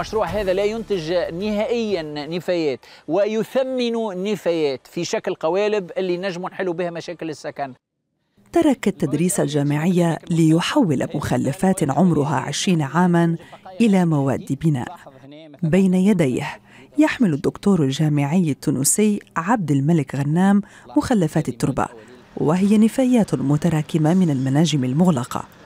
المشروع هذا لا ينتج نهائيا نفايات ويثمن النفايات في شكل قوالب اللي نجم نحلوا بها مشاكل السكن. ترك التدريس الجامعي ليحول مخلفات عمرها عشرين عاما إلى مواد بناء. بين يديه يحمل الدكتور الجامعي التونسي عبد الملك غنام مخلفات التربة وهي نفايات متراكمة من المناجم المغلقة.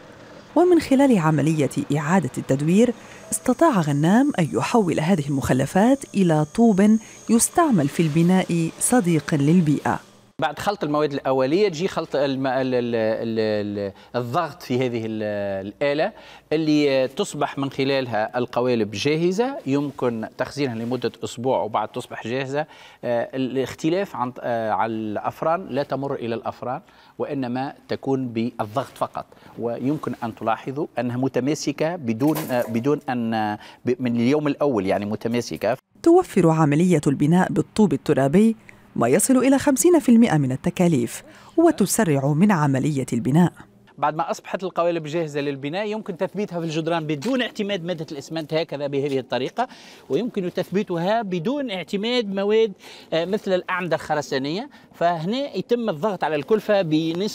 ومن خلال عملية إعادة التدوير استطاع غنام أن يحول هذه المخلفات إلى طوب يستعمل في البناء صديق للبيئة. بعد خلط المواد الأولية تجي خلط الم... ال... ال... ال... الضغط في هذه الآلة اللي تصبح من خلالها القوالب جاهزة. يمكن تخزينها لمدة أسبوع وبعد تصبح جاهزة. آه، الاختلاف عن آه، على الأفران لا تمر إلى الأفران وإنما تكون بالضغط فقط. ويمكن أن تلاحظوا أنها متماسكة بدون آه، بدون أن من اليوم الأول يعني متماسكة. توفر عملية البناء بالطوب الترابي ما يصل إلى 50% من التكاليف وتسرع من عملية البناء. بعد ما أصبحت القوالب جاهزة للبناء يمكن تثبيتها في الجدران بدون اعتماد مادة الإسمنت هكذا بهذه الطريقة ويمكن تثبيتها بدون اعتماد مواد آه، مثل الأعمدة الخرسانية. فهنا يتم الضغط على الكلفة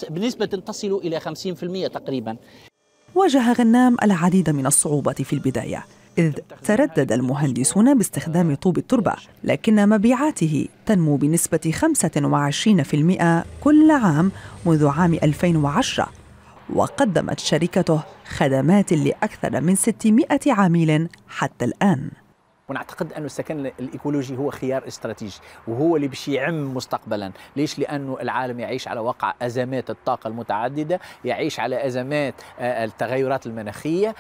بنسبة تصل إلى 50% تقريبا. واجه غنام العديد من الصعوبات في البداية. إذ تردد المهندسون باستخدام طوب التربة لكن مبيعاته تنمو بنسبة 25% كل عام منذ عام 2010 وقدمت شركته خدمات لأكثر من 600 عامل حتى الآن. ونعتقد أن السكن الإيكولوجي هو خيار استراتيجي وهو اللي باش يعم مستقبلا. ليش؟ لأنه العالم يعيش على وقع أزمات الطاقة المتعددة يعيش على أزمات آه، التغيرات المناخية.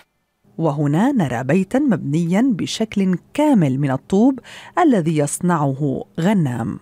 وهنا نرى بيتا مبنيا بشكل كامل من الطوب الذي يصنعه غنام.